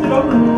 You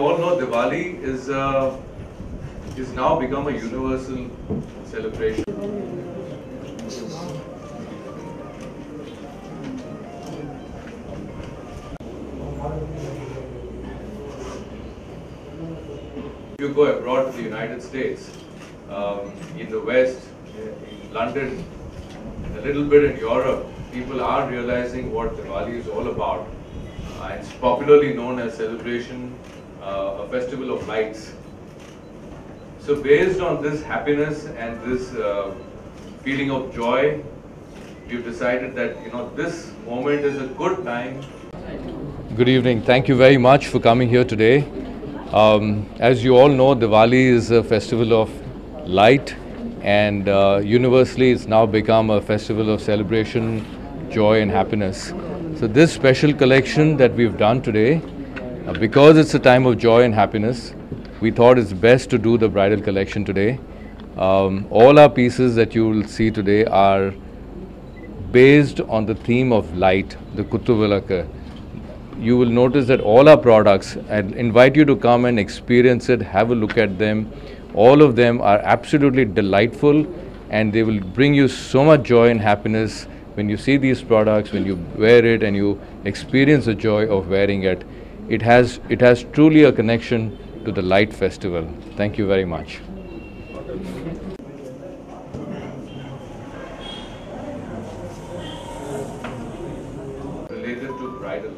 all know Diwali is uh, is now become a universal celebration. If you go abroad to the United States, um, in the West, in London, a little bit in Europe, people are realizing what Diwali is all about. Uh, it's popularly known as celebration, uh, a festival of lights. So based on this happiness and this uh, feeling of joy, we've decided that you know this moment is a good time Good evening. Thank you very much for coming here today. Um, as you all know, Diwali is a festival of light, and uh, universally it's now become a festival of celebration, joy, and happiness. So, this special collection that we've done today, uh, because it's a time of joy and happiness, we thought it's best to do the bridal collection today. Um, all our pieces that you will see today are based on the theme of light, the Kuttuvilaka you will notice that all our products, I invite you to come and experience it, have a look at them. All of them are absolutely delightful and they will bring you so much joy and happiness when you see these products, when you wear it and you experience the joy of wearing it. It has, it has truly a connection to the Light Festival. Thank you very much. related to bridal,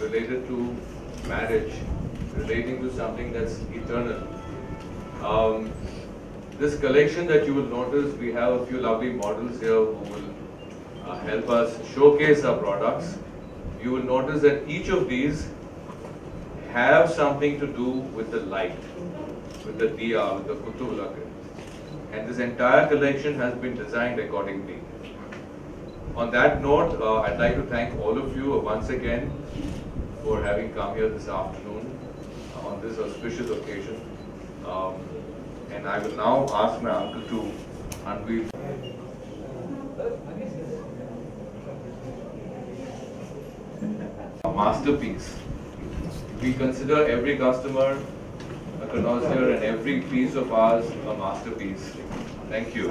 related to marriage, relating to something that's eternal. Um, this collection that you will notice, we have a few lovely models here who will uh, help us showcase our products. You will notice that each of these have something to do with the light, with the diya, with the kutub And this entire collection has been designed accordingly. On that note, uh, I'd like to thank all of you once again for having come here this afternoon uh, on this auspicious occasion. Um, and I will now ask my uncle to unveil. A masterpiece we consider every customer a connoisseur and every piece of ours a masterpiece. Thank you.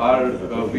uh, we